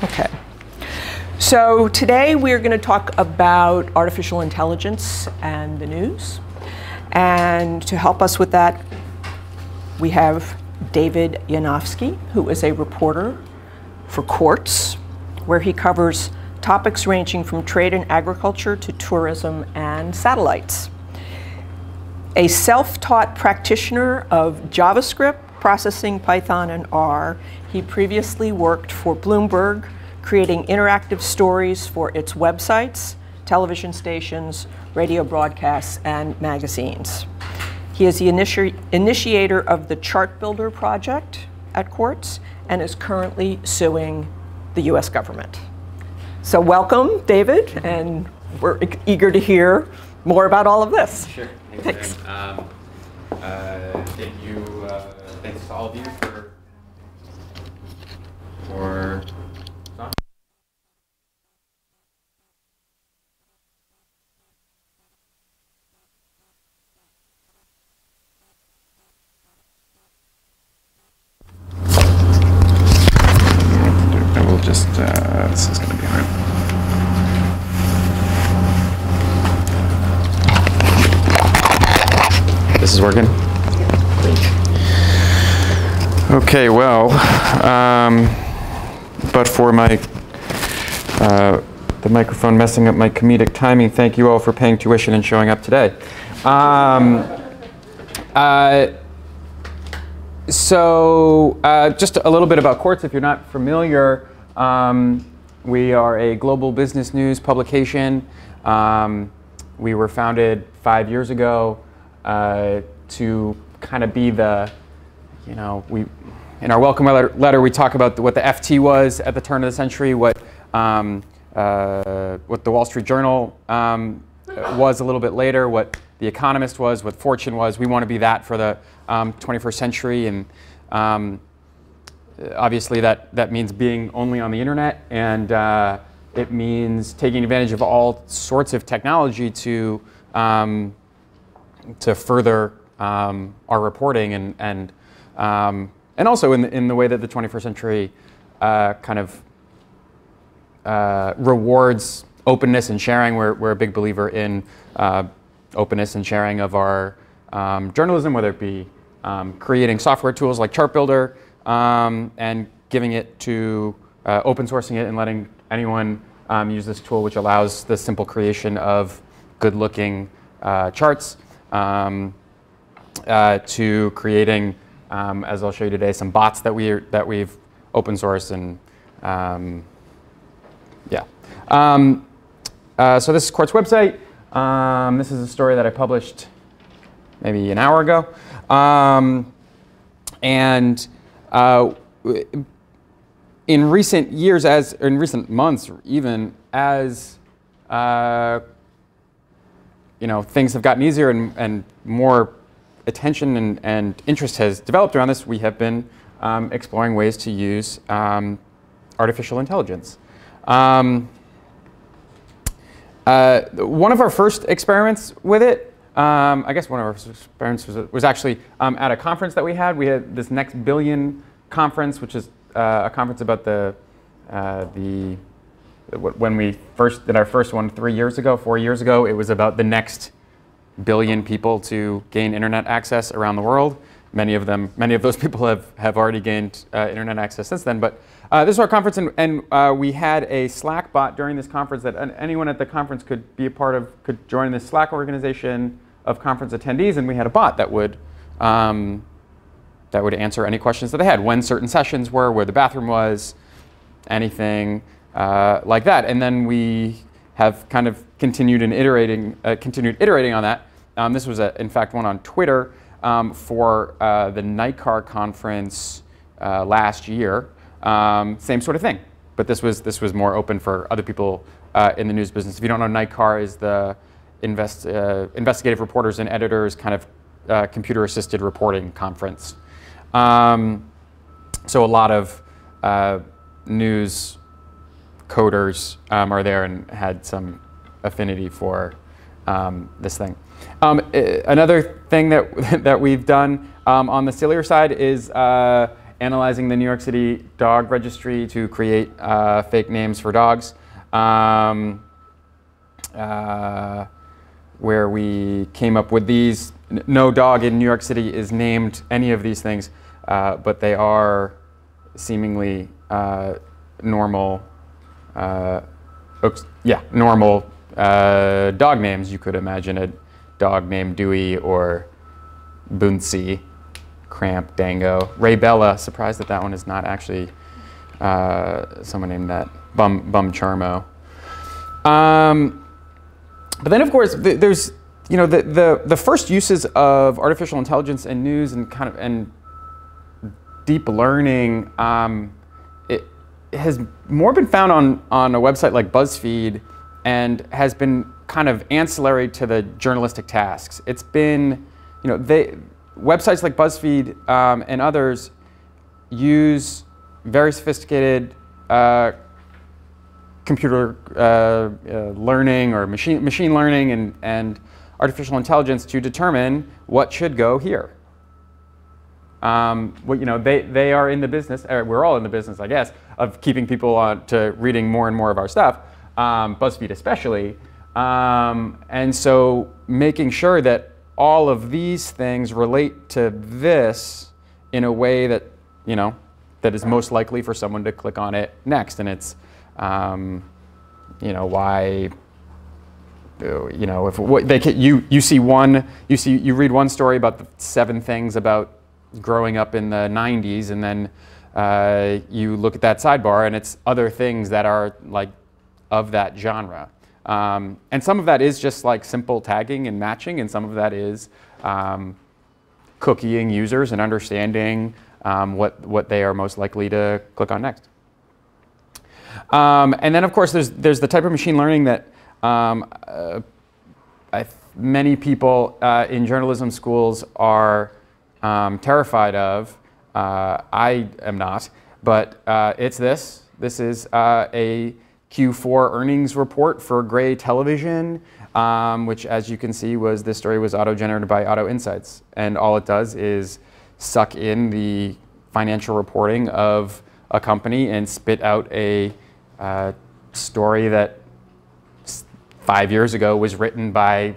Okay. So today we're going to talk about artificial intelligence and the news. And to help us with that, we have David Yanofsky, who is a reporter for Quartz, where he covers topics ranging from trade and agriculture to tourism and satellites. A self-taught practitioner of JavaScript, processing Python and R, he previously worked for Bloomberg, creating interactive stories for its websites, television stations, radio broadcasts, and magazines. He is the initi initiator of the Chart Builder project at Quartz and is currently suing the US government. So welcome, David, and we're eager to hear more about all of this. Sure. Thanks. Um, uh, thank you. Thanks to all of you for for. I will just, uh, this is going to be hard. This is working? Okay, well, um, but for my, uh, the microphone messing up my comedic timing, thank you all for paying tuition and showing up today. Um, uh, so, uh, just a little bit about Quartz, if you're not familiar. Um, we are a global business news publication. Um, we were founded five years ago uh, to kind of be the, you know, we in our welcome letter, letter we talk about the, what the FT was at the turn of the century, what um, uh, what the Wall Street Journal um, was a little bit later, what the Economist was, what Fortune was. We want to be that for the um, 21st century, and um, obviously that that means being only on the internet, and uh, it means taking advantage of all sorts of technology to um, to further um, our reporting and and um, and also in the, in the way that the 21st century uh, kind of uh, rewards openness and sharing. We're, we're a big believer in uh, openness and sharing of our um, journalism, whether it be um, creating software tools like Chart Builder um, and giving it to uh, open sourcing it and letting anyone um, use this tool, which allows the simple creation of good looking uh, charts um, uh, to creating, um, as I'll show you today, some bots that, we that we've open sourced and yeah. Um, uh, so this is Quartz website. Um, this is a story that I published maybe an hour ago. Um, and uh, in recent years, as in recent months, even as uh, you know, things have gotten easier and, and more attention and, and, interest has developed around this, we have been um, exploring ways to use um, artificial intelligence. Um, uh, one of our first experiments with it, um, I guess one of our experiments was, was actually um, at a conference that we had. We had this Next Billion conference, which is uh, a conference about the, uh, the when we first did our first one three years ago, four years ago, it was about the next billion people to gain internet access around the world. Many of them, many of those people have, have already gained uh, internet access since then. But uh, this is our conference, and, and uh, we had a Slack bot during this conference that anyone at the conference could be a part of, could join this Slack organization of conference attendees, and we had a bot that would um, that would answer any questions that they had, when certain sessions were, where the bathroom was, anything uh, like that. And then we have kind of continued and iterating, uh, continued iterating on that. Um, this was, a, in fact, one on Twitter um, for uh, the NICAR conference uh, last year. Um, same sort of thing, but this was this was more open for other people uh, in the news business. If you don't know, NICAR is the invest, uh, investigative reporters and editors kind of uh, computer-assisted reporting conference. Um, so a lot of uh, news coders um, are there and had some affinity for um, this thing. Um, another thing that that we've done um, on the sillier side is analyzing the New York City dog registry to create uh, fake names for dogs. Um, uh, where we came up with these. No dog in New York City is named any of these things, uh, but they are seemingly uh, normal, uh, yeah, normal uh, dog names. You could imagine a dog named Dewey or Boonsie, Cramp, Dango. Ray Bella, surprised that that one is not actually uh, someone named that. Bum, Bum Charmo. Um, but then, of course, th there's you know the, the the first uses of artificial intelligence and news and kind of and deep learning. Um, it, it has more been found on on a website like BuzzFeed and has been kind of ancillary to the journalistic tasks. It's been you know they websites like BuzzFeed um, and others use very sophisticated uh, computer uh, uh, learning or machine, machine learning and, and artificial intelligence to determine what should go here. Um, well, you know, they, they are in the business, we're all in the business, I guess, of keeping people on to reading more and more of our stuff, um, BuzzFeed especially. Um, and so making sure that all of these things relate to this in a way that, you know, that is most likely for someone to click on it next. And it's, um, you know, why, you know, if what they can, you you see one, you see you read one story about the seven things about growing up in the 90s, and then uh, you look at that sidebar, and it's other things that are like of that genre. Um, and some of that is just like simple tagging and matching, and some of that is um, cookieing users and understanding um, what, what they are most likely to click on next. Um, and then, of course, there's, there's the type of machine learning that um, uh, many people uh, in journalism schools are um, terrified of. Uh, I am not, but uh, it's this. This is uh, a Q4 earnings report for Gray Television, um, which, as you can see, was this story was auto-generated by Auto Insights, and all it does is suck in the financial reporting of a company and spit out a uh, story that five years ago was written by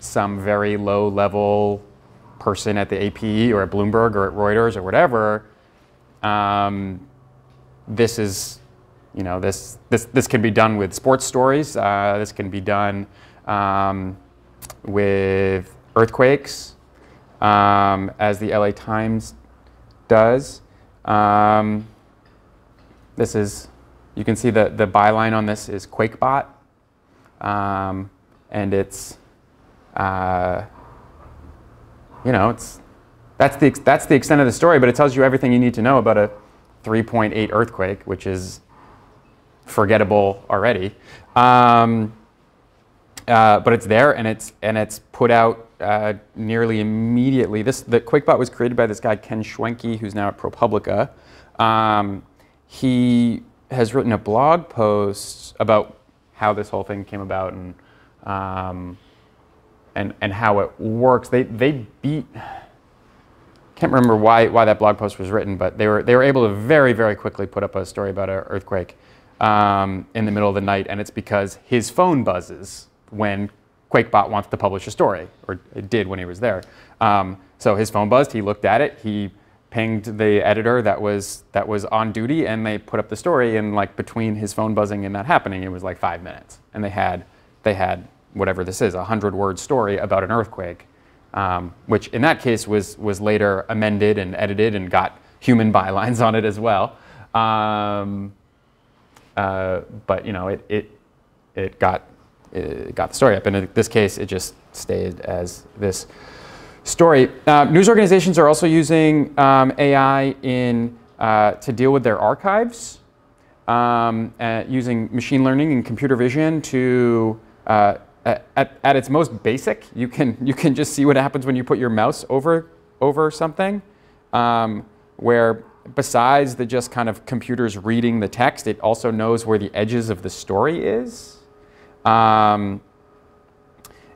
some very low level person at the AP or at Bloomberg or at Reuters or whatever. Um, this is, you know, this, this, this can be done with sports stories. Uh, this can be done um, with earthquakes, um, as the LA Times does. Um, this is you can see the, the byline on this is QuakeBot. Um, and it's, uh, you know, it's, that's the, that's the extent of the story, but it tells you everything you need to know about a 3.8 earthquake, which is forgettable already. Um, uh, but it's there and it's, and it's put out uh, nearly immediately. This, the QuakeBot was created by this guy, Ken Schwencke, who's now at ProPublica. Um, he has written a blog post about how this whole thing came about and um, and and how it works. They they beat. Can't remember why why that blog post was written, but they were they were able to very very quickly put up a story about an earthquake um, in the middle of the night, and it's because his phone buzzes when QuakeBot wants to publish a story, or it did when he was there. Um, so his phone buzzed. He looked at it. He pinged the editor that was that was on duty and they put up the story and like between his phone buzzing and that happening it was like five minutes and they had they had whatever this is a hundred word story about an earthquake um, which in that case was was later amended and edited and got human bylines on it as well um, uh, but you know it it it got it got the story up and in this case it just stayed as this story. Uh, news organizations are also using um, AI in, uh, to deal with their archives, um, uh, using machine learning and computer vision to, uh, at, at its most basic, you can, you can just see what happens when you put your mouse over, over something, um, where besides the just kind of computers reading the text, it also knows where the edges of the story is. Um,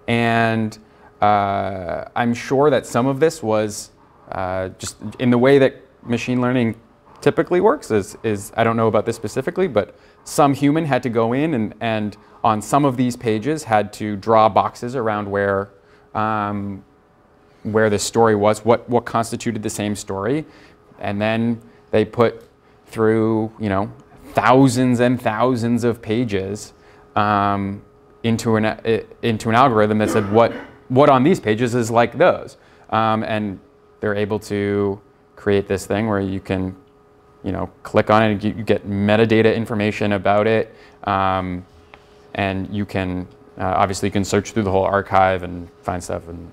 and uh, I'm sure that some of this was uh, just in the way that machine learning typically works is, is I don't know about this specifically, but some human had to go in and, and on some of these pages had to draw boxes around where, um, where the story was, what, what constituted the same story. And then they put through, you know, thousands and thousands of pages um, into, an, uh, into an algorithm that said what, what on these pages is like those. Um, and they're able to create this thing where you can you know, click on it and you get metadata information about it. Um, and you can, uh, obviously you can search through the whole archive and find stuff and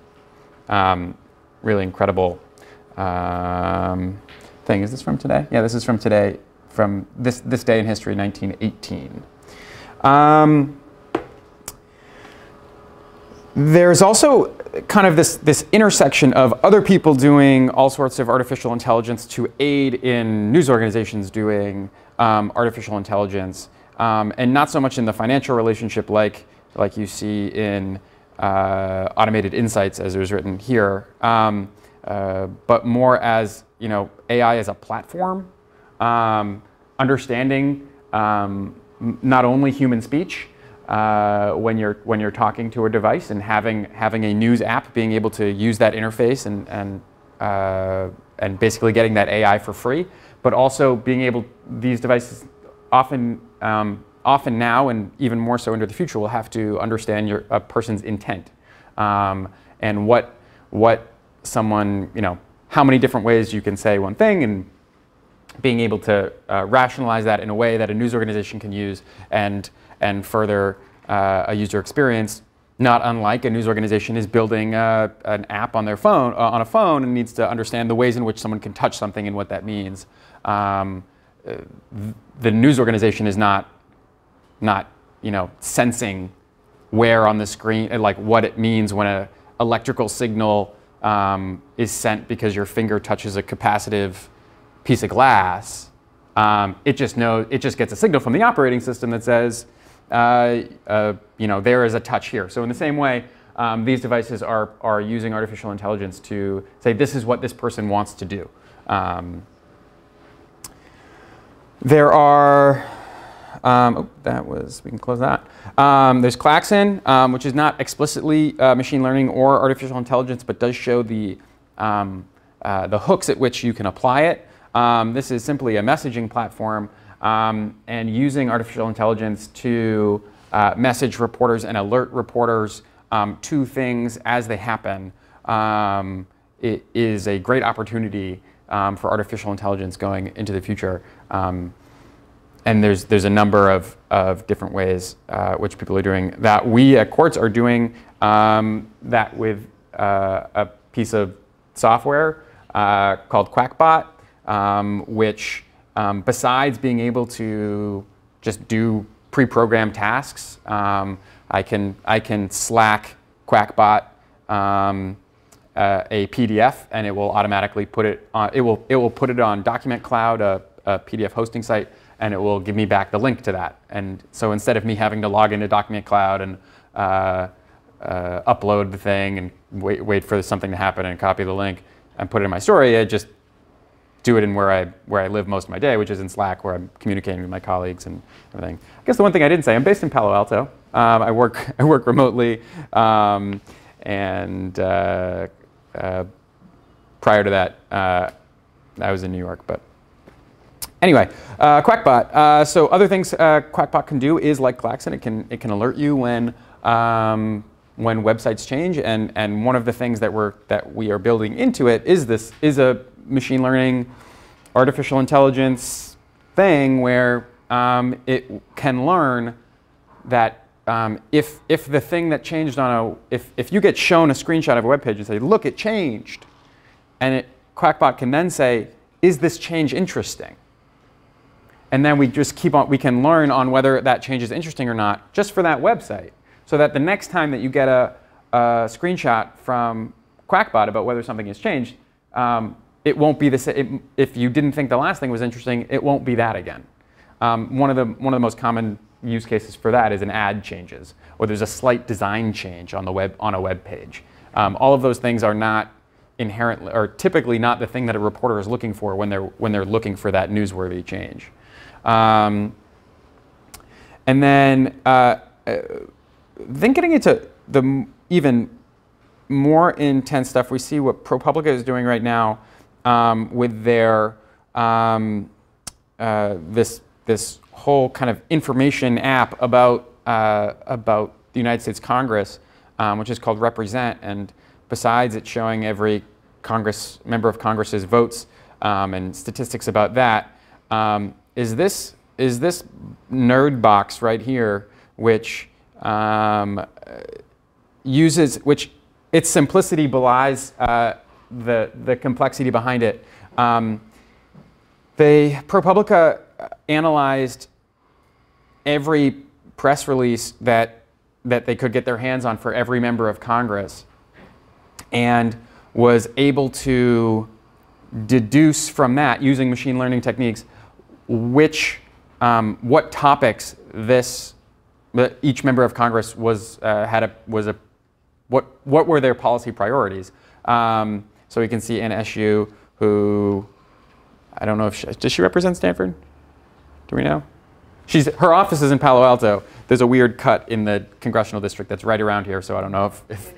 um, really incredible um, thing. Is this from today? Yeah, this is from today, from this, this day in history, 1918. Um, there's also kind of this, this intersection of other people doing all sorts of artificial intelligence to aid in news organizations doing um, artificial intelligence, um, and not so much in the financial relationship like, like you see in uh, automated insights as it was written here, um, uh, but more as you know, AI as a platform, um, understanding um, not only human speech, uh, when you're when you're talking to a device and having having a news app, being able to use that interface and and uh, and basically getting that AI for free, but also being able these devices often um, often now and even more so into the future will have to understand your a person's intent um, and what what someone you know how many different ways you can say one thing and being able to uh, rationalize that in a way that a news organization can use and and further uh, a user experience, not unlike a news organization is building uh, an app on their phone, uh, on a phone and needs to understand the ways in which someone can touch something and what that means. Um, uh, the news organization is not, not you know, sensing where on the screen, like what it means when an electrical signal um, is sent because your finger touches a capacitive piece of glass. Um, it just knows, it just gets a signal from the operating system that says, uh, uh, you know, there is a touch here. So in the same way, um, these devices are, are using artificial intelligence to say this is what this person wants to do. Um, there are, um, oh, that was, we can close that. Um, there's Klaxon, um, which is not explicitly uh, machine learning or artificial intelligence, but does show the, um, uh, the hooks at which you can apply it. this is simply a messaging platform um, and using artificial intelligence to uh, message reporters and alert reporters um, to things as they happen um, it is a great opportunity um, for artificial intelligence going into the future. Um, and there's, there's a number of, of different ways uh, which people are doing that. We at Quartz are doing um, that with uh, a piece of software uh, called Quackbot, which um, besides being able to just do pre-programmed tasks, um, I can I can Slack Quackbot um, uh, a PDF, and it will automatically put it on. It will it will put it on Document Cloud, a, a PDF hosting site, and it will give me back the link to that. And so instead of me having to log into Document Cloud and uh, uh, upload the thing and wait wait for something to happen and copy the link and put it in my story, I just do it in where I, where I live most of my day, which is in Slack, where I'm communicating with my colleagues and everything. I guess the one thing I didn't say, I'm based in Palo Alto. Um, I, work, I work remotely, um, and uh, uh, prior to that, uh, I was in New York. But anyway, uh, Quackbot. Uh, so other things uh, Quackbot can do is like Klaxon, it can, it can alert you when um, when websites change, and, and one of the things that we're that we are building into it is this is a machine learning, artificial intelligence thing where um, it can learn that um, if, if the thing that changed on a, if, if you get shown a screenshot of a web page and say, look, it changed, and it, Quackbot can then say, is this change interesting? And then we just keep on, we can learn on whether that change is interesting or not just for that website. So that the next time that you get a, a screenshot from Quackbot about whether something has changed, um, it won't be the same. If you didn't think the last thing was interesting, it won't be that again. Um, one, of the, one of the most common use cases for that is an ad changes, or there's a slight design change on, the web, on a web page. Um, all of those things are not inherently or typically not the thing that a reporter is looking for when they're when they're looking for that newsworthy change. Um, and then uh, uh then getting into the even more intense stuff, we see what ProPublica is doing right now um, with their um, uh, this this whole kind of information app about uh, about the United States Congress, um, which is called Represent, and besides it showing every Congress member of Congress's votes um, and statistics about that, um, is this is this nerd box right here, which um, uses which its simplicity belies uh, the, the complexity behind it. Um, they, ProPublica analyzed every press release that, that they could get their hands on for every member of Congress and was able to deduce from that using machine learning techniques which um, what topics this each member of Congress was uh, had a was a what, what were their policy priorities? Um, so we can see Eshoo, who, I don't know if she, does she represent Stanford? Do we know? She's, her office is in Palo Alto. There's a weird cut in the congressional district that's right around here, so I don't know if, if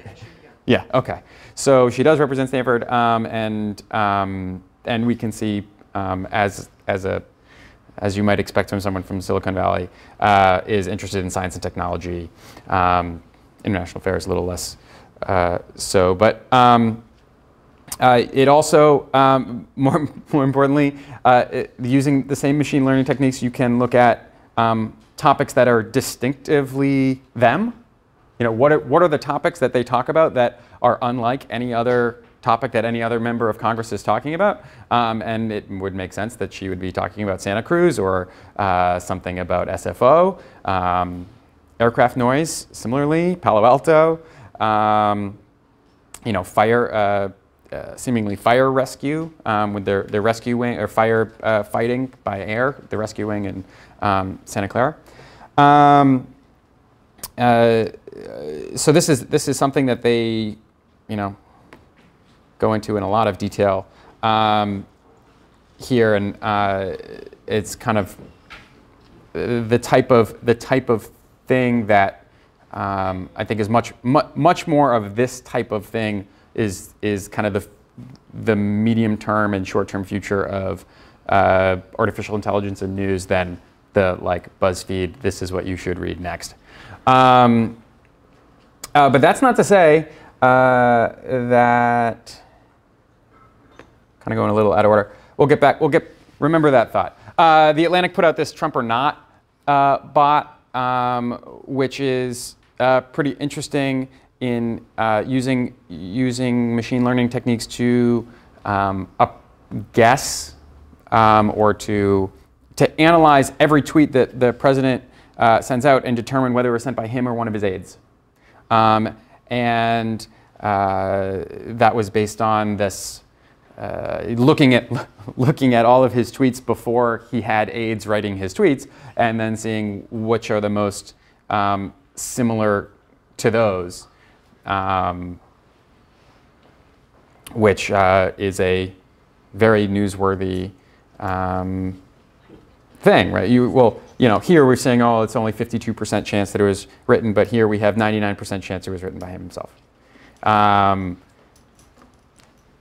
yeah, okay. So she does represent Stanford, um, and, um, and we can see um, as, as, a, as you might expect from someone from Silicon Valley, uh, is interested in science and technology, um, international affairs a little less uh, so. But um, uh, it also, um, more, more importantly, uh, it, using the same machine learning techniques, you can look at um, topics that are distinctively them. You know, what are, what are the topics that they talk about that are unlike any other topic that any other member of Congress is talking about. Um, and it would make sense that she would be talking about Santa Cruz or uh, something about SFO. Um, aircraft noise, similarly, Palo Alto, um, you know, fire, uh, uh, seemingly fire rescue um, with their, their rescue wing or fire uh, fighting by air, the rescue wing in um, Santa Clara. Um, uh, so this is this is something that they, you know, go into in a lot of detail um, here, and uh, it's kind of the type of the type of thing that um, I think is much, mu much more of this type of thing is, is kind of the, the medium term and short term future of uh, artificial intelligence and news than the like BuzzFeed, this is what you should read next. Um, uh, but that's not to say uh, that, kind of going a little out of order. We'll get back, we'll get, remember that thought. Uh, the Atlantic put out this Trump or not uh, bot um, which is uh, pretty interesting in uh, using, using machine learning techniques to um, guess um, or to, to analyze every tweet that the president uh, sends out and determine whether it was sent by him or one of his aides. Um, and uh, that was based on this uh, looking at looking at all of his tweets before he had aides writing his tweets, and then seeing which are the most um, similar to those, um, which uh, is a very newsworthy um, thing, right? You well, you know, here we're saying, oh, it's only 52% chance that it was written, but here we have 99% chance it was written by him himself. Um,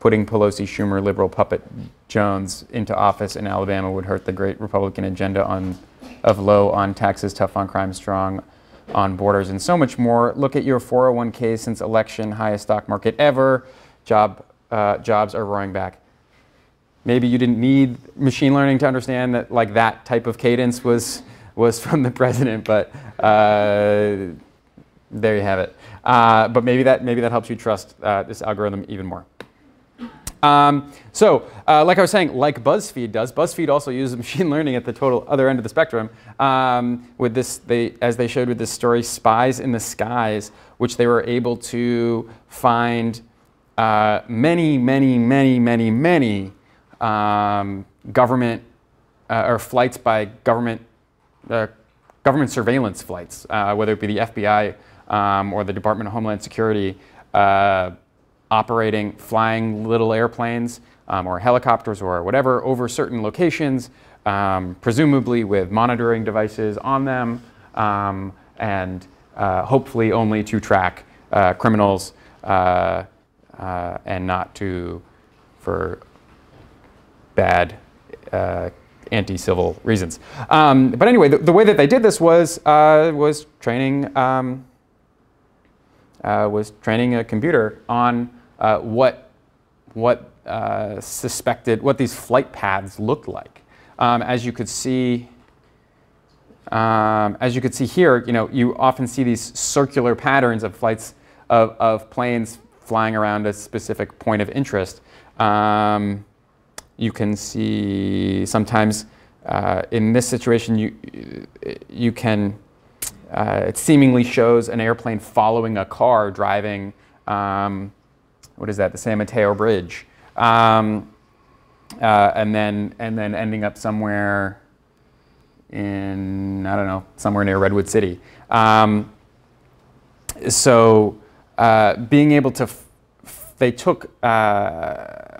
putting Pelosi, Schumer, liberal puppet Jones into office in Alabama would hurt the great Republican agenda on, of low on taxes, tough on crime, strong on borders, and so much more. Look at your 401k since election, highest stock market ever. Job, uh, jobs are roaring back. Maybe you didn't need machine learning to understand that like that type of cadence was, was from the president, but uh, there you have it. Uh, but maybe that, maybe that helps you trust uh, this algorithm even more. Um, so, uh, like I was saying, like BuzzFeed does, BuzzFeed also uses machine learning at the total other end of the spectrum. Um, with this, they, as they showed with this story, "Spies in the Skies," which they were able to find uh, many, many, many, many, many um, government uh, or flights by government uh, government surveillance flights, uh, whether it be the FBI um, or the Department of Homeland Security uh, operating, flying little airplanes um, or helicopters or whatever over certain locations, um, presumably with monitoring devices on them, um, and uh, hopefully only to track uh, criminals uh, uh and not to for bad uh, anti-civil reasons. Um, but anyway, the, the, way that they did this was uh, was training um, was training a computer on what what suspected what these flight paths looked like. Um, as you could see, um, as you could see here, you know, you often see these circular patterns of flights of, of planes flying around a specific point of interest. Um, you can see sometimes uh, in this situation, you, you can, uh, it seemingly shows an airplane following a car driving, um, what is that, the San Mateo Bridge. Um, uh, and, then, and then ending up somewhere in, I don't know, somewhere near Redwood City. Um, so uh, being able to, they took, uh,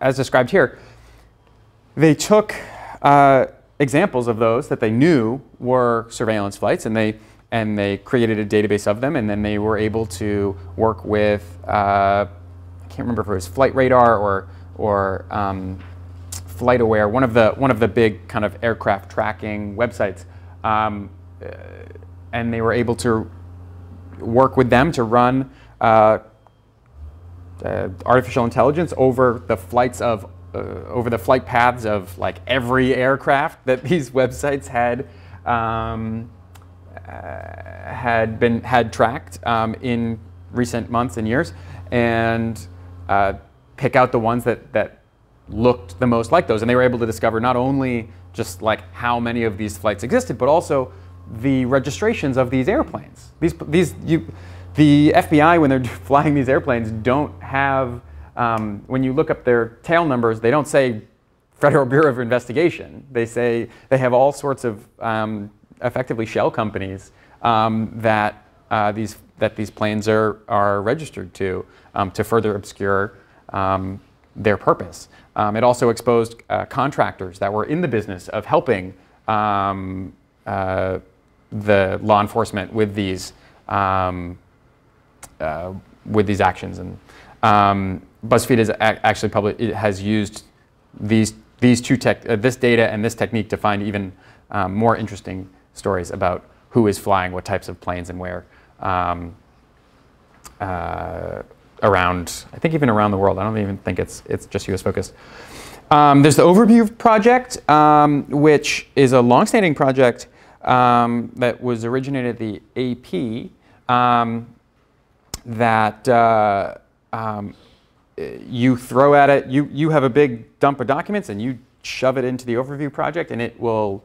as described here, they took uh, examples of those that they knew were surveillance flights and they, and they created a database of them and then they were able to work with, uh, can't remember if it was Flight Radar or, or um, FlightAware, one of the one of the big kind of aircraft tracking websites, um, uh, and they were able to work with them to run uh, uh, artificial intelligence over the flights of uh, over the flight paths of like every aircraft that these websites had um, uh, had been had tracked um, in recent months and years, and uh, pick out the ones that that looked the most like those. And they were able to discover not only just like how many of these flights existed, but also the registrations of these airplanes. These, these, you, the FBI, when they're flying these airplanes, don't have, um, when you look up their tail numbers, they don't say Federal Bureau of Investigation. They say they have all sorts of um, effectively shell companies um, that, uh, these, that these planes are, are registered to um, to further obscure um, their purpose. Um, it also exposed uh, contractors that were in the business of helping um, uh, the law enforcement with these um, uh, with these actions. And BuzzFeed has actually public, has used these these two tech uh, this data and this technique to find even um, more interesting stories about who is flying what types of planes and where. Um, uh, around, I think even around the world. I don't even think it's, it's just US focused. Um, there's the Overview project, um, which is a longstanding project um, that was originated at the AP um, that uh, um, you throw at it, you, you have a big dump of documents and you shove it into the Overview project and it will,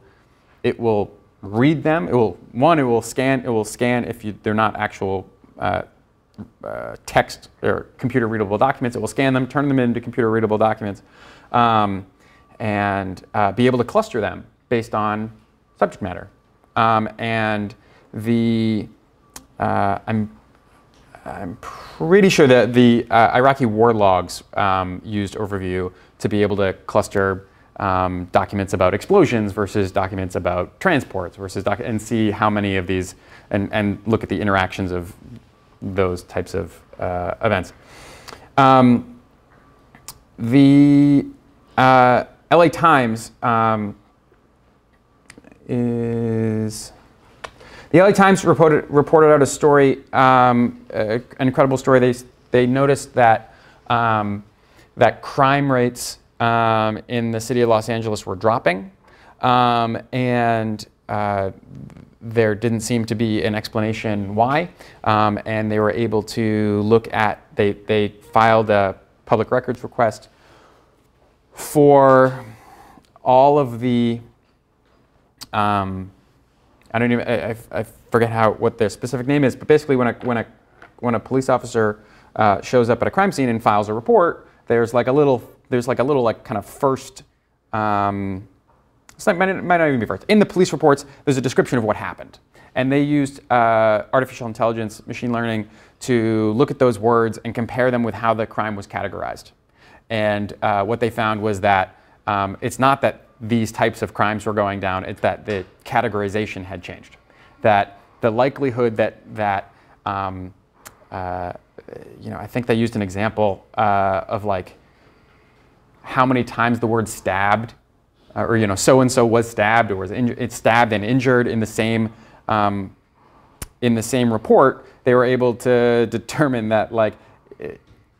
it will read them. It will, one, it will scan, it will scan if you, they're not actual uh, uh, text or computer readable documents. It will scan them, turn them into computer readable documents, um, and uh, be able to cluster them based on subject matter. Um, and the uh, I'm I'm pretty sure that the uh, Iraqi war logs um, used overview to be able to cluster um, documents about explosions versus documents about transports versus and see how many of these and, and look at the interactions of those types of uh, events. Um, the uh, LA Times um, is the LA Times reported reported out a story, um, an incredible story. They they noticed that um, that crime rates um, in the city of Los Angeles were dropping, um, and uh, there didn't seem to be an explanation why, um, and they were able to look at, they, they filed a public records request for all of the, um, I don't even, I, I, forget how, what their specific name is, but basically when a, when a, when a police officer uh, shows up at a crime scene and files a report, there's like a little, there's like a little like kind of first, um, it might, might not even be first. In the police reports, there's a description of what happened. And they used uh, artificial intelligence, machine learning, to look at those words and compare them with how the crime was categorized. And uh, what they found was that um, it's not that these types of crimes were going down, it's that the categorization had changed. That the likelihood that, that um, uh, you know, I think they used an example uh, of like how many times the word stabbed, uh, or you know, so and so was stabbed or was it's stabbed and injured in the same um, in the same report. They were able to determine that like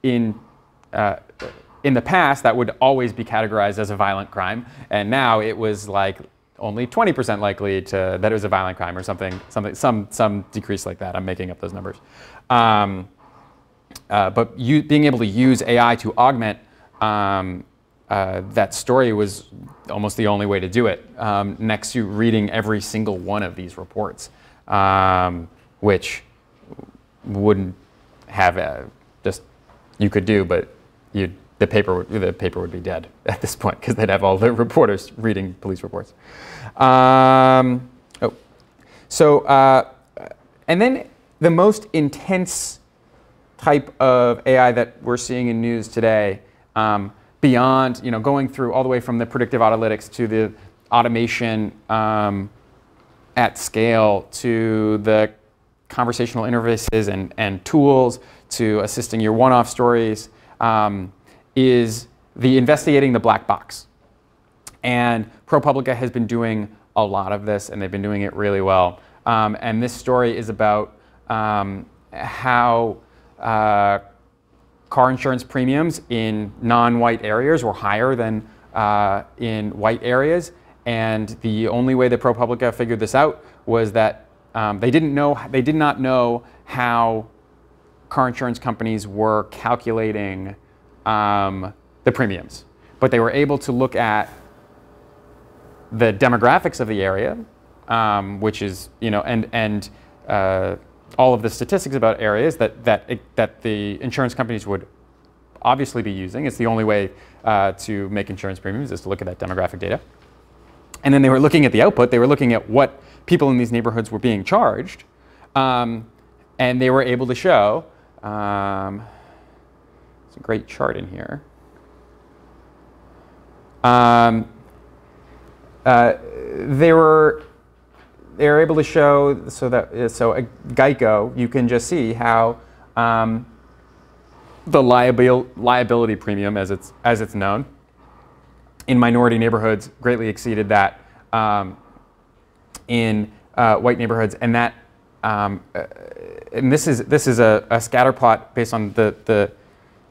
in uh, in the past that would always be categorized as a violent crime, and now it was like only 20% likely to that it was a violent crime or something, something, some some decrease like that. I'm making up those numbers. Um, uh, but you, being able to use AI to augment um, uh, that story was almost the only way to do it, um, next to reading every single one of these reports, um, which wouldn't have a, just you could do, but you the paper the paper would be dead at this point because they'd have all the reporters reading police reports. Um, oh, so uh, and then the most intense type of AI that we're seeing in news today, um, beyond you know going through all the way from the predictive analytics to the automation um, at scale to the conversational interfaces and, and tools to assisting your one-off stories um, is the investigating the black box. And ProPublica has been doing a lot of this, and they've been doing it really well. Um, and this story is about um, how uh, car insurance premiums in non-white areas were higher than uh, in white areas. And the only way that ProPublica figured this out was that um, they didn't know, they did not know how car insurance companies were calculating um, the premiums. But they were able to look at the demographics of the area, um, which is, you know, and, and uh, all of the statistics about areas that, that, that the insurance companies would obviously be using. It's the only way uh, to make insurance premiums is to look at that demographic data. And then they were looking at the output. They were looking at what people in these neighborhoods were being charged. Um, and they were able to show, um, it's a great chart in here. Um, uh, they were they're able to show so that so a Geico, you can just see how um, the liabil liability premium, as it's as it's known, in minority neighborhoods greatly exceeded that um, in uh, white neighborhoods, and that um, uh, and this is this is a, a, scatter plot based on the the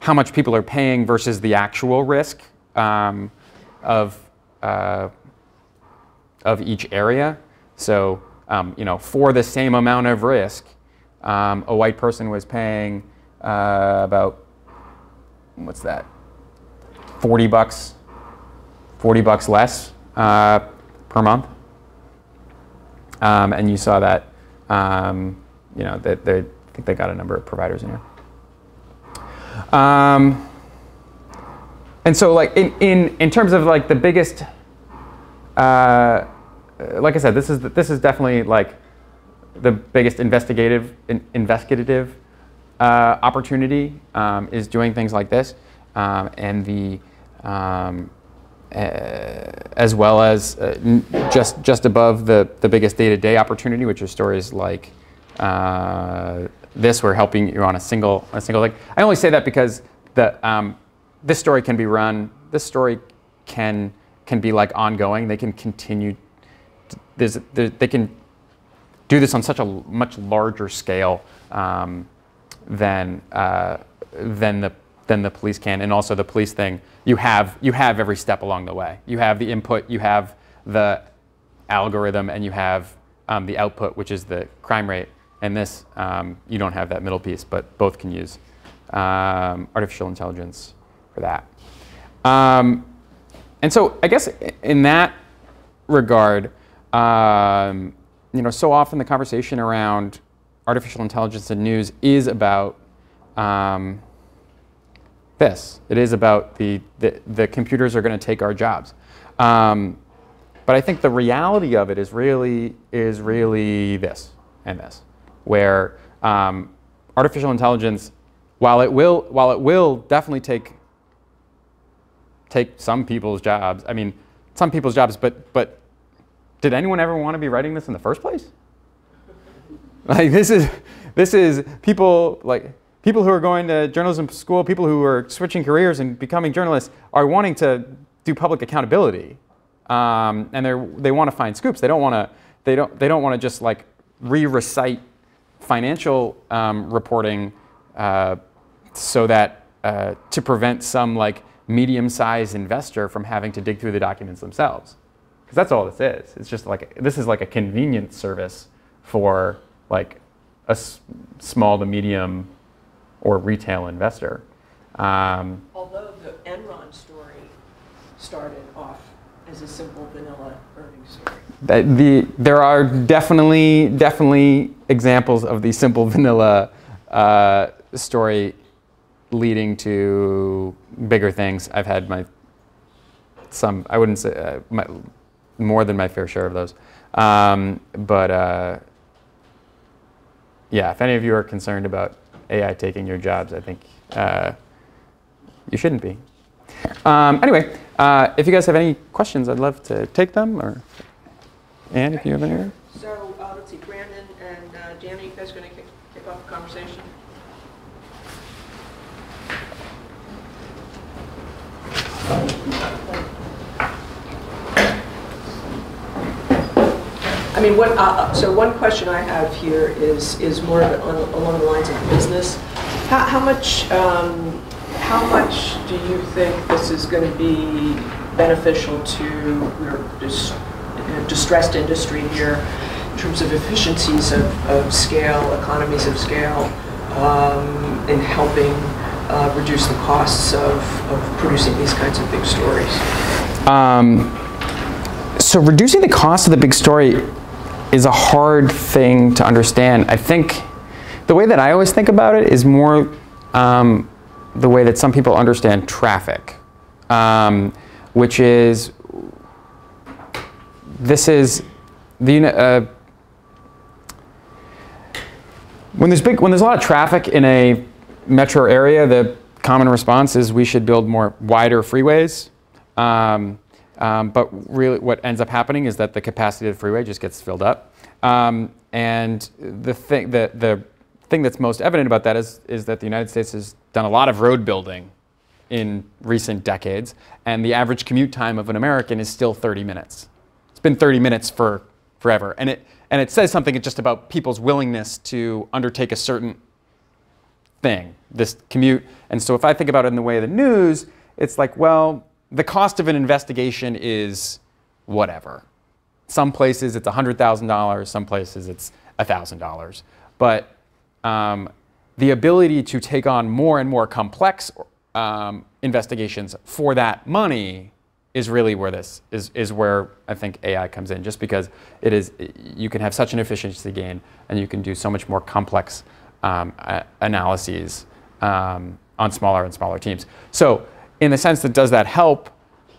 how much people are paying versus the actual risk um, of uh, of each area. So, um, you know, for the same amount of risk, um, a white person was paying uh, about, what's that, 40 bucks, 40 bucks less uh, per month. Um, and you saw that, um, you know, that they, I think they got a number of providers in here. Um, and so like in, in, in terms of like the biggest uh, uh, like I said, this is this is definitely like the biggest investigative in, investigative uh, opportunity um, is doing things like this, um, and the um, uh, as well as uh, just just above the the biggest day to day opportunity, which are stories like uh, this, we're helping you on a single a single like. I only say that because the um, this story can be run. This story can can be like ongoing. They can continue there's, there, they can do this on such a much larger scale um, than, uh, than, the, than the police can. And also the police thing, you have, you have every step along the way. You have the input, you have the algorithm, and you have um, the output, which is the crime rate. And this, um, you don't have that middle piece, but both can use um, artificial intelligence for that. Um, and so I guess in that regard, um, you know, so often the conversation around artificial intelligence and news is about um, this. It is about the, the, the computers are going to take our jobs. Um, but I think the reality of it is really, is really this and this, where um, artificial intelligence, while it will, while it will definitely take take some people's jobs. I mean, some people's jobs, but but did anyone ever want to be writing this in the first place? Like this is this is people like people who are going to journalism school, people who are switching careers and becoming journalists are wanting to do public accountability, um, and they they want to find scoops. They don't want to they don't they don't want to just like re-recite financial um, reporting uh, so that uh, to prevent some like medium-sized investor from having to dig through the documents themselves. Because that's all this is. It's just like this is like a convenience service for like a s- small to medium or retail investor. Um, Although the Enron story started off as a simple vanilla earnings story. that the, there are definitely, definitely examples of the simple vanilla uh, story leading to bigger things. I've had my some, I wouldn't say uh, my, more than my fair share of those. Um, but uh, yeah, if any of you are concerned about AI taking your jobs, I think uh, you shouldn't be. Um, anyway, uh, if you guys have any questions, I'd love to take them. Or Anne, if you have any. So, uh, let's see, Brandon and uh, Jana, you guys going to kick, kick off the conversation? I mean, what, uh, uh, so one question I have here is, is more of on- along the lines of business. How, how much, um, how much do you think this is going to be beneficial to your dis- distressed industry here in terms of efficiencies of, of scale, economies of scale, um, in helping uh, reduce the costs of, of producing these kinds of big stories? Um, so reducing the cost of the big story is a hard thing to understand. I think the way that I always think about it is more um, the way that some people understand traffic, um, which is this is the uh, when there's big when there's a lot of traffic in a metro area, the common response is we should build more wider freeways. Um, um, but really, what ends up happening is that the capacity of the freeway just gets filled up. Um, and the thing, the, the thing that's most evident about that is, is that the United States has done a lot of road building in recent decades, and the average commute time of an American is still 30 minutes. It's been 30 minutes for forever, and it and it says something just about people's willingness to undertake a certain thing, this commute. And so if I think about it in the way of the news, it's like, well, the cost of an investigation is whatever. Some places it's $100,000, some places it's $1,000. But um, the ability to take on more and more complex um, investigations for that money is really where this is, is where I think AI comes in, just because it is you can have such an efficiency gain and you can do so much more complex um, a- analyses um, on smaller and smaller teams. So in the sense that does that help?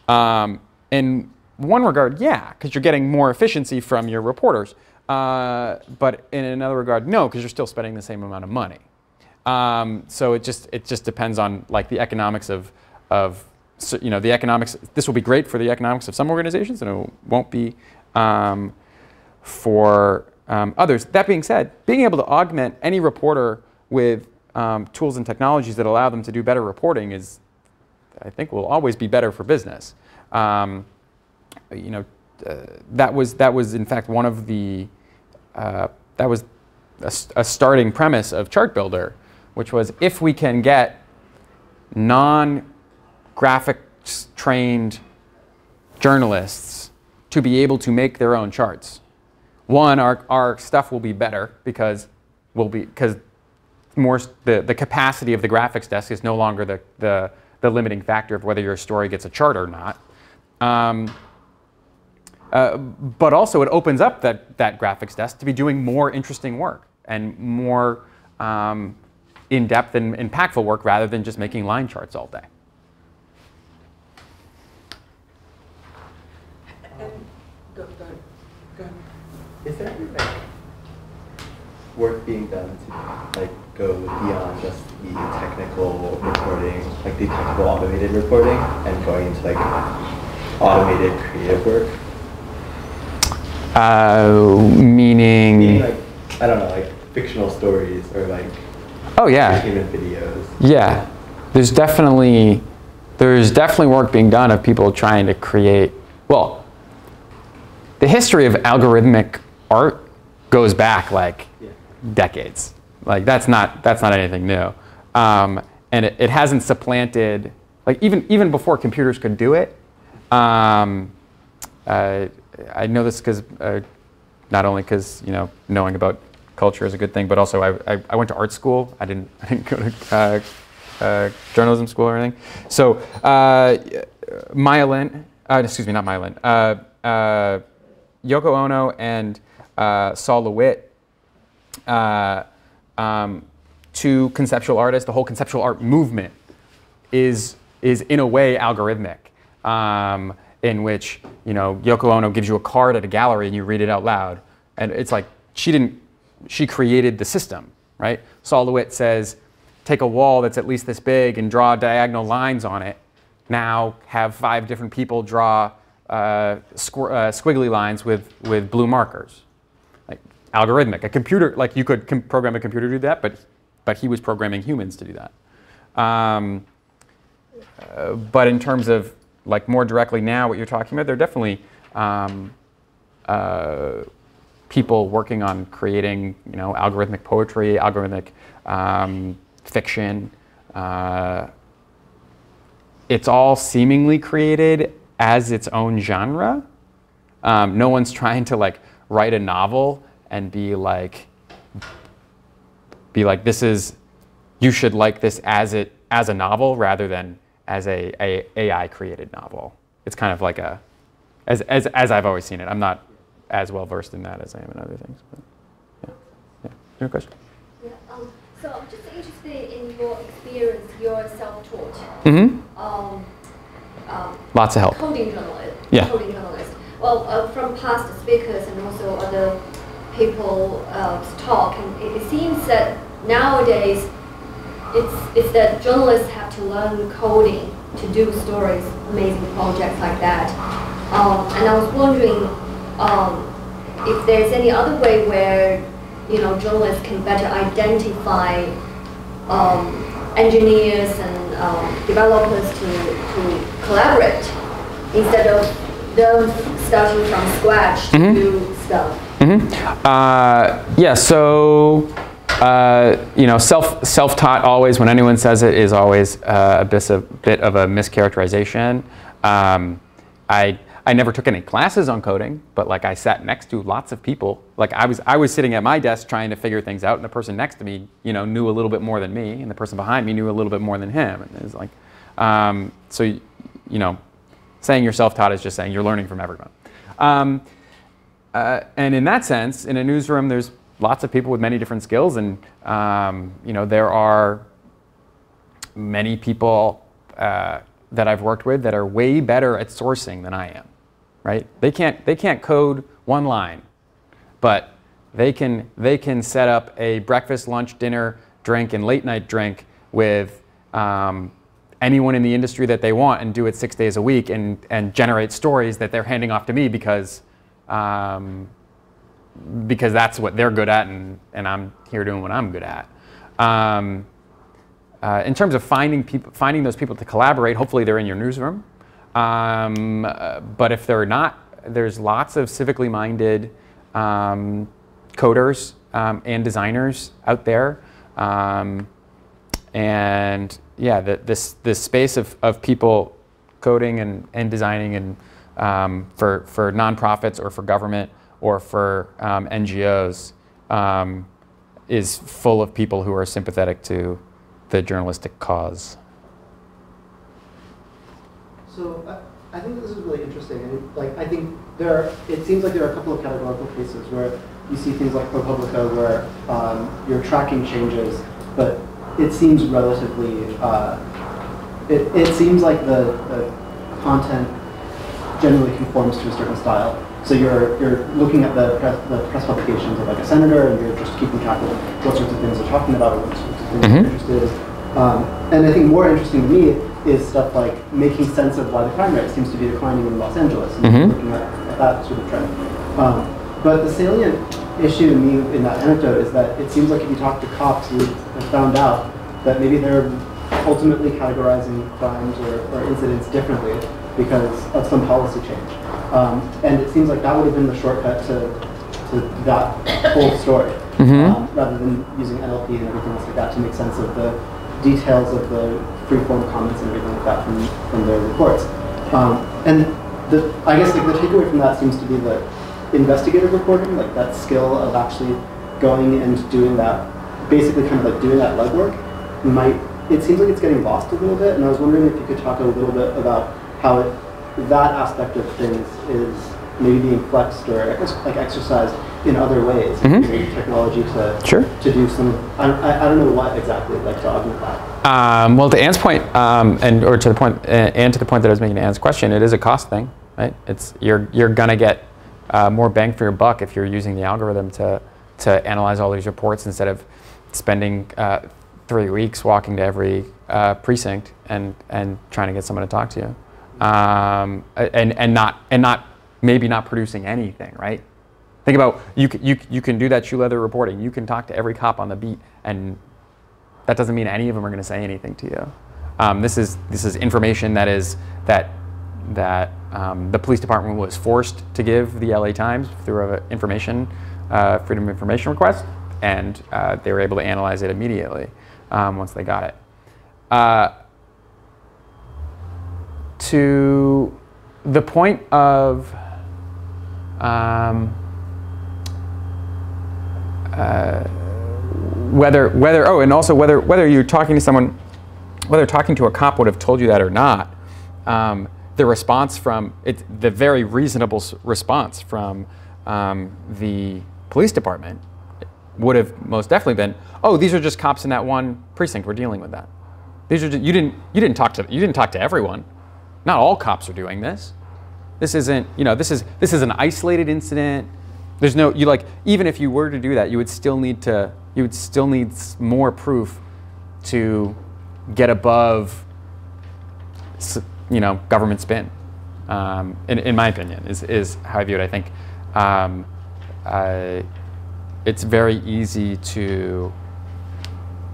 Um, in one regard, yeah, because you're getting more efficiency from your reporters. Uh, but in another regard, no, because you're still spending the same amount of money. Um, so it just it just depends on like the economics of of so, you know the economics. This will be great for the economics of some organizations, and it won't be um, for um, others. That being said, being able to augment any reporter with um, tools and technologies that allow them to do better reporting is, I think, will always be better for business. Um, you know, uh, that was that was in fact one of the uh, that was a starting premise of Chart Builder, which was if we can get non-graphics trained journalists to be able to make their own charts. One, our, our stuff will be better because will be because more the, the capacity of the graphics desk is no longer the, the, the limiting factor of whether your story gets a chart or not. Um, uh, but also it opens up that, that graphics desk to be doing more interesting work and more um, in-depth and impactful work rather than just making line charts all day. Go, go, go. Is there any like work being done to like go beyond just the technical reporting, like the technical automated reporting, and going into like automated creative work? Uh, meaning, Meaning like I don't know, like fictional stories or like oh yeah, videos. yeah. There's definitely there's definitely work being done of people trying to create. Well, the history of algorithmic art goes back like Yeah. decades. Like that's not that's not anything new, um, and it, it hasn't supplanted like even even before computers could do it. Um, uh, I know this because uh, not only because you know knowing about culture is a good thing, but also I, I, I went to art school. I didn't I didn't go to uh, uh, journalism school or anything. So uh, Maya uh, excuse me, not Maya Lin, uh, Yoko Ono and Sol LeWitt um, to conceptual artists, the whole conceptual art movement is is in a way algorithmic, um, in which you know Yoko Ono gives you a card at a gallery and you read it out loud, and it's like she didn't, she created the system, right? Sol LeWitt says, take a wall that's at least this big and draw diagonal lines on it. Now have five different people draw uh, squ- uh, squiggly lines with with blue markers algorithmic. A computer, like you could program a computer to do that, but but he was programming humans to do that. Um, uh, but in terms of like more directly now, what you're talking about, there are definitely um, uh, people working on creating, you know, algorithmic poetry, algorithmic um, fiction. Uh, it's all seemingly created as its own genre. Um, no one's trying to like write a novel and be like, be like, this is, you should like this as it as a novel rather than as a, a AI created novel. It's kind of like a, as, as, as I've always seen it. I'm not as well versed in that as I am in other things. But yeah, yeah. Your question? Yeah, um, so I'm just interested in your experience. You're self-taught. Mm-hmm. Um, um, Lots of help. coding journalist. Yeah. Coding journalist. Well, uh, from past speakers and also other people uh, talk, and it, it seems that nowadays it's it's that journalists have to learn coding to do stories, amazing projects like that. Um, and I was wondering um, if there's any other way where you know journalists can better identify um, engineers and um, developers to, to collaborate instead of them starting from scratch to Mhm. do stuff. Mm-hmm. Uh, yeah. So, uh, you know, self self-taught always when anyone says it is always uh, a bit of, bit of a mischaracterization. Um, I I never took any classes on coding, but like I sat next to lots of people. Like I was I was sitting at my desk trying to figure things out, and the person next to me, you know, knew a little bit more than me, and the person behind me knew a little bit more than him. And it was like, um, so you know, saying you're self-taught is just saying you're learning from everyone. Um, uh, and in that sense, in a newsroom, there's lots of people with many different skills, and um, you know there are many people uh, that I've worked with that are way better at sourcing than I am. Right? They can't they can't code one line, but they can they can set up a breakfast, lunch, dinner, drink, and late night drink with um, anyone in the industry that they want and do it six days a week and and generate stories that they're handing off to me because um, because that's what they're good at and, and I'm here doing what I'm good at. Um, uh, in terms of finding people, finding those people to collaborate, hopefully they're in your newsroom. Um, uh, but if they're not, there's lots of civically minded um, coders um, and designers out there. Um, and yeah, the, this, this space of, of people coding and, and designing and um, for, for nonprofits or for government or for um, NGOs um, is full of people who are sympathetic to the journalistic cause. So I, I think this is really interesting, like I think there, are, it seems like there are a couple of categorical cases where you see things like ProPublica where um, you're tracking changes, but it seems relatively, uh, it, it seems like the, the content generally conforms to a certain style. So you're you're looking at the press, the press publications of like a senator, and you're just keeping track of what sorts of things they're talking about, or what sorts of things Mhm. you're interested in. Um, and I think more interesting to me is stuff like making sense of why the crime rate seems to be declining in Los Angeles, and Mhm. looking at, at that sort of trend. Um, but the salient issue to me in that anecdote is that it seems like if you talk to cops who have found out that maybe they're ultimately categorizing crimes or, or incidents differently because of some policy change. Um, and it seems like that would have been the shortcut to, to that whole story, Mhm. um, rather than using NLP and everything else like that to make sense of the details of the free-form comments and everything like that from, from their reports. Um, and the, I guess like the takeaway from that seems to be that investigative reporting, like that skill of actually going and doing that, basically kind of like doing that legwork, might, it seems like it's getting lost a little bit. And I was wondering if you could talk a little bit about how it, that aspect of things is maybe being flexed or ex- like exercised in other ways, Mhm. using technology to Sure. to do some. I, I, I don't know what exactly, like to augment that. Um, well, to Anne's point, um, and or to the point, uh, and to the point that I was making to Anne's question, it is a cost thing, right? It's you're you're gonna get uh, more bang for your buck if you're using the algorithm to to analyze all these reports instead of spending uh, three weeks walking to every uh, precinct and and trying to get someone to talk to you, um, and and not and not maybe not producing anything, right? Think about you you you can do that shoe leather reporting. You can talk to every cop on the beat and that doesn't mean any of them are going to say anything to you. Um, this is this is information that is that that um, the police department was forced to give the LA Times through an information uh, freedom of information request, and uh, they were able to analyze it immediately um, once they got it. Uh, to the point of um, uh, whether whether oh and also whether whether you're talking to someone whether talking to a cop would have told you that or not um, the response from it the very reasonable response from um, the police department would have most definitely been oh these are just cops in that one precinct. We're dealing with that. These are just, you didn't you didn't talk to you didn't talk to everyone not all cops are doing this. This isn't you know this is this is an isolated incident. There's no you like even if you were to do that you would still need to you would still need more proof to get above you know government spin um, in, in my opinion is, is how i view it i think. Um, uh, it's very easy to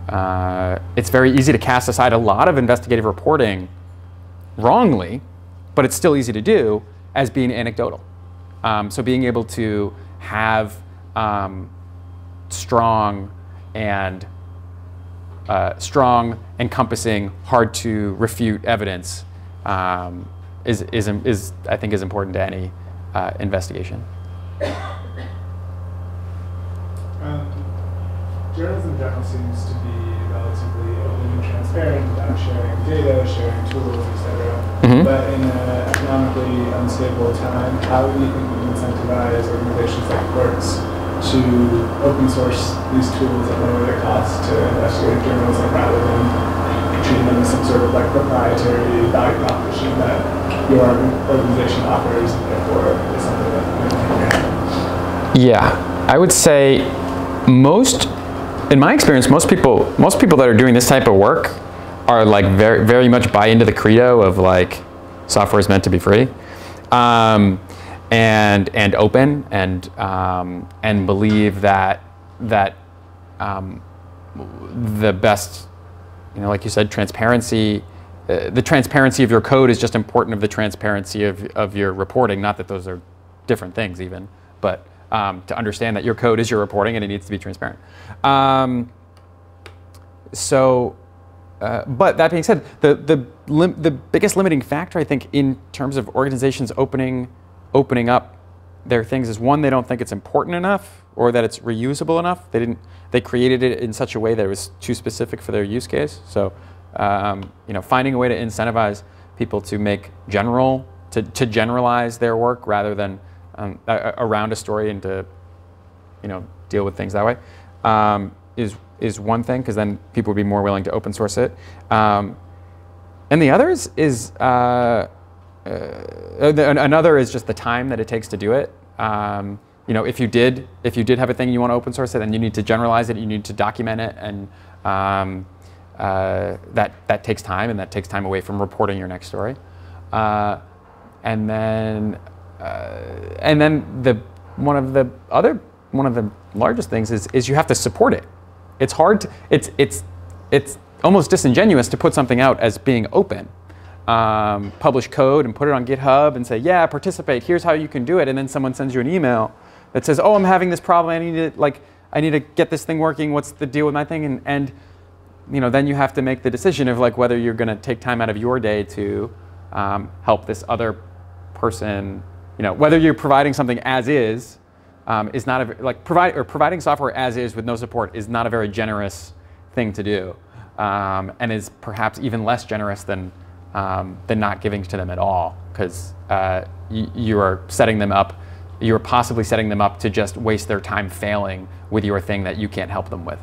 uh, it's very easy to cast aside a lot of investigative reporting wrongly, but it's still easy to do as being anecdotal. Um, so being able to have um, strong and uh, strong, encompassing, hard to refute evidence um, is, is, is, I think, is important to any uh, investigation. Um, journalism in general seems to be sharing data, sharing tools, etc. Mhm. But in an economically unstable time, how do you think we can incentivize organizations like Quartz to open source these tools at lower their cost to investigative journalism rather than treating them as some sort of like proprietary value proposition that your organization offers and therefore is something that you know, Yeah, I would say most, in my experience, most people, most people that are doing this type of work are like very, very much buy into the credo of like software is meant to be free, um, and and open and um, and believe that that um, the best, you know, like you said, transparency. Uh, the transparency of your code is just important of the transparency of, of your reporting. Not that those are different things, even, but um, to understand that your code is your reporting and it needs to be transparent. Um, so, uh, but that being said, the the the biggest limiting factor I think in terms of organizations opening opening up their things is one they don't think it's important enough or that it's reusable enough. They didn't they created it in such a way that it was too specific for their use case. So, um, you know, finding a way to incentivize people to make general to, to generalize their work rather than um, around a story and to you know deal with things that way um, is is one thing because then people would be more willing to open source it. Um, and the other is, is uh, uh, the- another is just the time that it takes to do it. Um, you know, if you did if you did have a thing you want to open source it, then you need to generalize it. You need to document it, and um, uh, that that takes time, and that takes time away from reporting your next story. Uh, and then uh, and then the one of the other one of the largest things is is you have to support it. It's hard to it's it's it's almost disingenuous to put something out as being open. Um, publish code and put it on GitHub and say, yeah, participate. Here's how you can do it. And then someone sends you an email that says, oh, I'm having this problem. I need to like I need to get this thing working. What's the deal with my thing? And, and you know, then you have to make the decision of like whether you're going to take time out of your day to um, help this other person. You know, whether you're providing something as is um, is not a, like provide or providing software as is with no support is not a very generous thing to do, um, and is perhaps even less generous than um, than not giving to them at all because uh, you are setting them up. You are possibly setting them up to just waste their time failing with your thing that you can't help them with.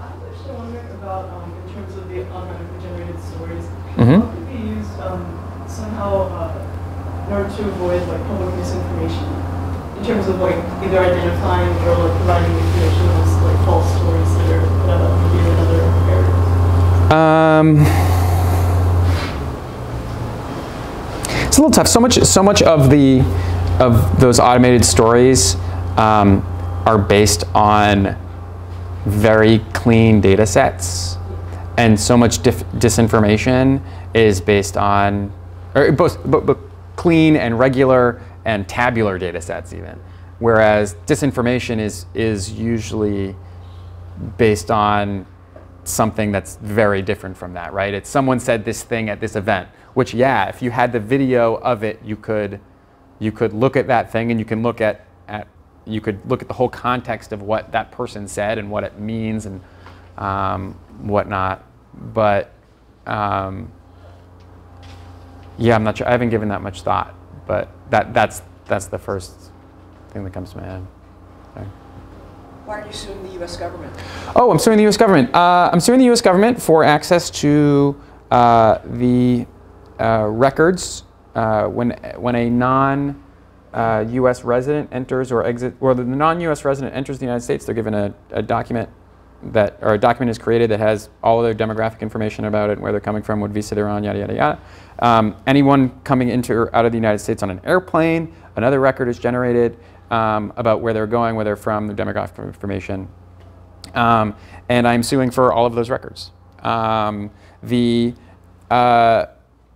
I was actually wondering about, in terms of the automatically generated stories, Mhm. how could be used um, somehow uh, in order to avoid like public terms of like either identifying or like providing information as like false stories that are put out in other areas. Um, it's a little tough. So much, so much of the of those automated stories um, are based on very clean data sets, and so much disinformation is based on, or both, but, but clean and regular and tabular data sets even. Whereas disinformation is is usually based on something that's very different from that, right? It's someone said this thing at this event, which yeah, if you had the video of it, you could you could look at that thing and you can look at at you could look at the whole context of what that person said and what it means and um, whatnot. But um, yeah, I'm not sure. I haven't given that much thought, but that that's that's the first thing that comes to my head. Sorry. Why are you suing the U.S. government? Oh, I'm suing the U.S. government. Uh, I'm suing the U.S. government for access to uh, the uh, records uh, when when a non uh, U.S. resident enters or exit, or the non-U.S. resident enters the United States, they're given a, a document that, or a document is created that has all of their demographic information about it, where they're coming from, what visa they're on, yada yada yada. Um, anyone coming into or out of the United States on an airplane, another record is generated um, about where they're going, where they're from, their demographic information. Um, and I'm suing for all of those records. Um, the uh,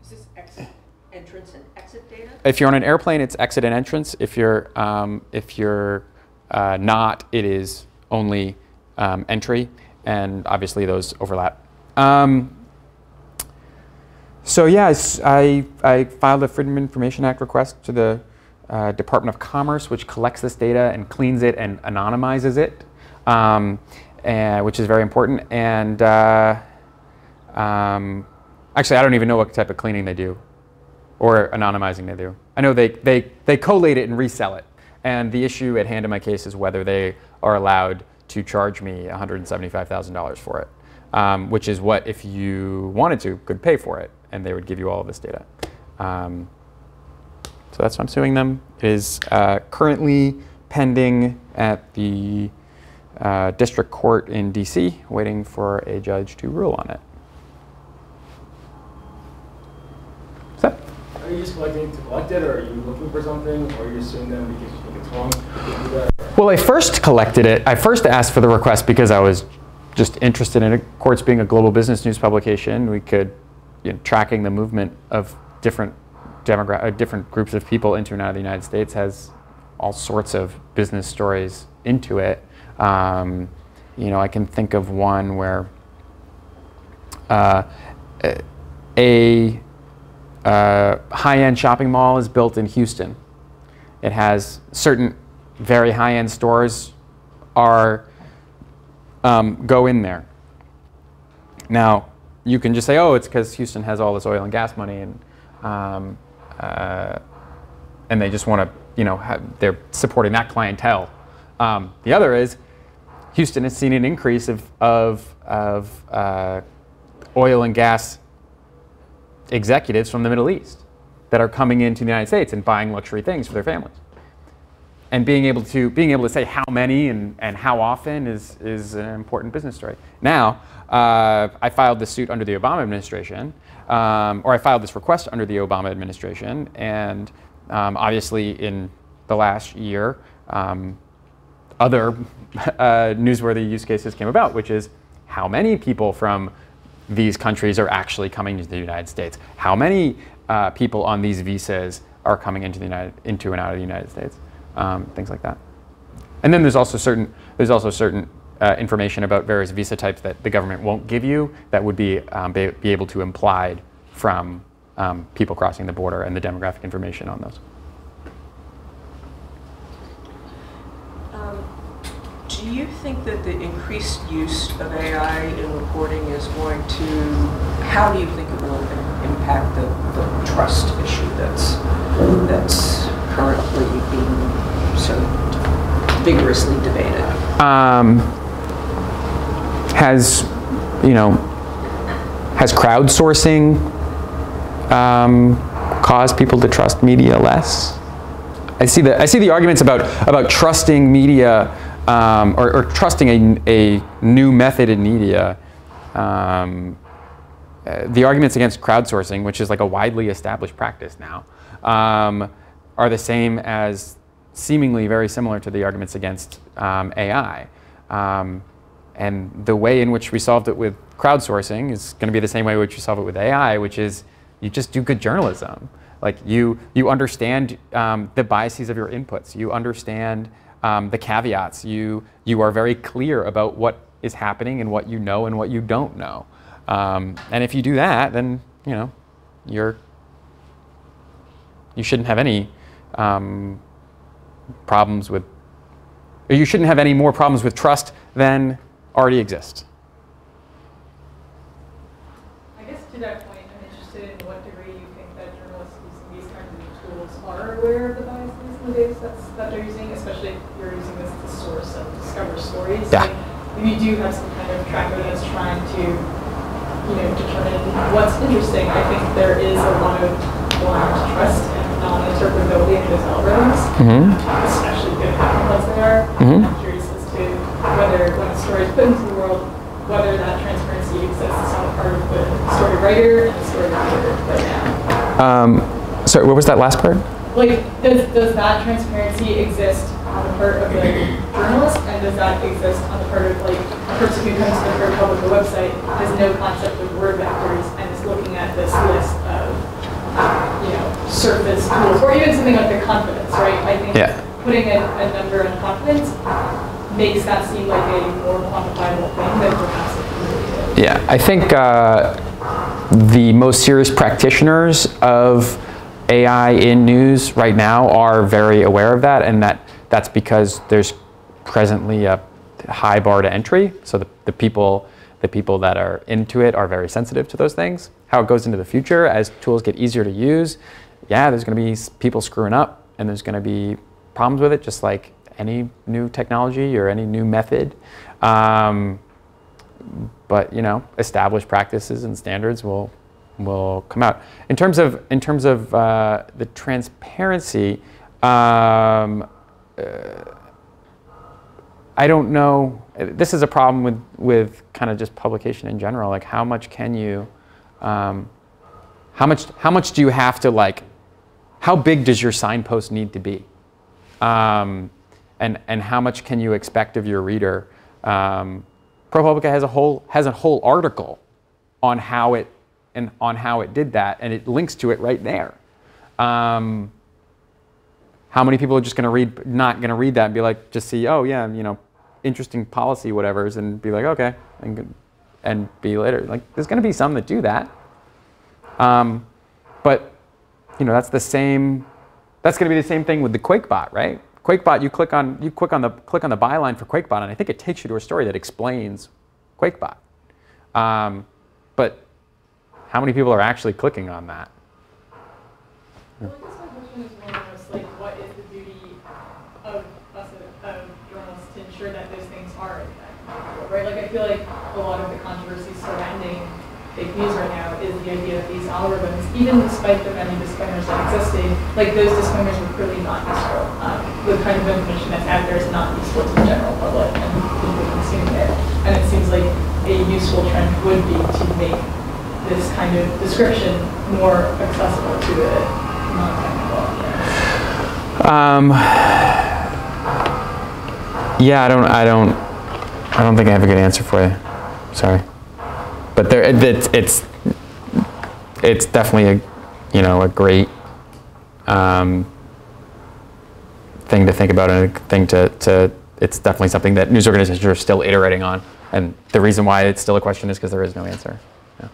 Is this exit, entrance and exit data? if you're on an airplane, it's exit and entrance. If you're um, if you're uh, not, it is only um, entry, and obviously those overlap. Um, so yeah, I filed a Freedom of Information Act request to the uh, Department of Commerce, which collects this data and cleans it and anonymizes it, um, and, which is very important. And uh, um, actually, I don't even know what type of cleaning they do or anonymizing they do. I know they, they, they collate it and resell it. And the issue at hand in my case is whether they are allowed to charge me $175,000 for it, um, which is what, if you wanted to, could pay for it, and they would give you all of this data. Um, so that's why I'm suing them. It is uh, currently pending at the uh, district court in DC, waiting for a judge to rule on it. Is that? Are you just collecting to collect it, or are you looking for something, or are you suing them because you think it's wrong? Well, I first collected it. I first asked for the request because I was just interested in it. Quartz being a global business news publication, we could, you know, tracking the movement of different demogra- uh, different groups of people into and out of the United States has all sorts of business stories into it. Um, you know, I can think of one where uh, a uh, high-end shopping mall is built in Houston. It has certain very high-end stores are um, go in there. Now you can just say, oh, it's because Houston has all this oil and gas money, and um, uh, and they just want to, you know, have, they're supporting that clientele. Um, the other is Houston has seen an increase of of, of uh, oil and gas executives from the Middle East that are coming into the United States and buying luxury things for their families. And being able to being able to say how many and, and how often is, is an important business story. Now, uh, I filed this suit under the Obama administration, um, or I filed this request under the Obama administration, and um, obviously in the last year, um, other uh, newsworthy use cases came about, which is how many people from these countries are actually coming to the United States, how many uh, people on these visas are coming into the United, into and out of the United States, um, things like that. And then there's also certain there's also certain uh, information about various visa types that the government won't give you that would be um, be, be, able to implied from um, people crossing the border and the demographic information on those. Um, do you think that the increased use of AI in reporting is going to, how do you think it will impact the, the trust issue that's, that's currently being so vigorously debated? Um, has, you know, has crowdsourcing um, caused people to trust media less? I see the I see the arguments about about trusting media um, or, or, trusting a, a new method in media. Um, uh, the arguments against crowdsourcing, which is like a widely established practice now, um, are the same as seemingly very similar to the arguments against um, AI. Um, and the way in which we solved it with crowdsourcing is going to be the same way in which you solve it with AI, which is you just do good journalism. Like you, you understand um, the biases of your inputs. You understand um, the caveats. You, you are very clear about what is happening and what you know and what you don't know. Um, and if you do that, then you know you're you shouldn't have any um, problems with. You shouldn't have any more problems with trust than already exist. I guess to that point, I'm interested in what degree you think that journalists using these kinds of tools are aware of the biases in the data sets that they're using, especially if you're using this as a source of discover stories. Yeah. Like, if you do have some kind of tracker that's trying to, you know, determine what's interesting, I think there is a lot of blind trust and non-interpretability in those algorithms, mm-hmm. especially given how complex they are. Mm-hmm. I'm curious as to whether when a story is put into the world, whether that transparency exists on the part of the story writer and the story reader right now. Um, sorry, what was that last part? Like, does, does that transparency exist on the part of the journalist, and does that exist on the part of like a person who comes to the ProPublica website, has no concept of word vectors, and is looking at this list of you know surface tools, or even something like the confidence, right? I think yeah. putting a, a number on confidence makes that seem like a more quantifiable thing than perhaps it really Yeah, I think uh, the most serious practitioners of AI in news right now are very aware of that, and that that's because there's presently a high bar to entry. So the, the people the people that are into it are very sensitive to those things. How it goes into the future as tools get easier to use, yeah, there's going to be people screwing up, and there's going to be problems with it, just like any new technology or any new method. Um, but you know, established practices and standards will will come out. In terms of in terms of uh, the transparency, um, I don't know. This is a problem with with kind of just publication in general. Like, how much can you? Um, how much how much do you have to like? How big does your signpost need to be? Um, and and how much can you expect of your reader? Um, ProPublica has a whole has a whole article on how it and on how it did that, and it links to it right there. Um, how many people are just going to read, not going to read that and be like, just see, oh yeah, you know, interesting policy, whatever's, and be like, okay, and, and be later. Like, there's going to be some that do that. Um, but, you know, that's the same, that's going to be the same thing with the QuakeBot, right? QuakeBot, you click on, you click on the, click on the byline for QuakeBot, and I think it takes you to a story that explains QuakeBot. Um, but how many people are actually clicking on that I guess my question is more or less like, what is the duty of us as journalists to ensure that those things are in fact right? Like, I feel like a lot of the controversy surrounding fake news right now is the idea that these algorithms, even despite the many disclaimers that existed, like those disclaimers were clearly not useful. Um, the kind of information that's out there is not useful to the general public and people consuming it. And it seems like a useful trend would be to make this kind of description more accessible to the non-technical. Um, yeah, I don't, I don't, I don't think I have a good answer for you. Sorry, but there, it, it's, it's, it's definitely a, you know, a great um, thing to think about and a thing to, to, it's definitely something that news organizations are still iterating on. And the reason why it's still a question is because there is no answer. Yeah.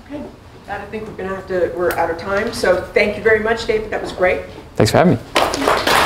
Okay, I think we're going to have to, we're out of time. So thank you very much, David. That was great. Thanks for having me.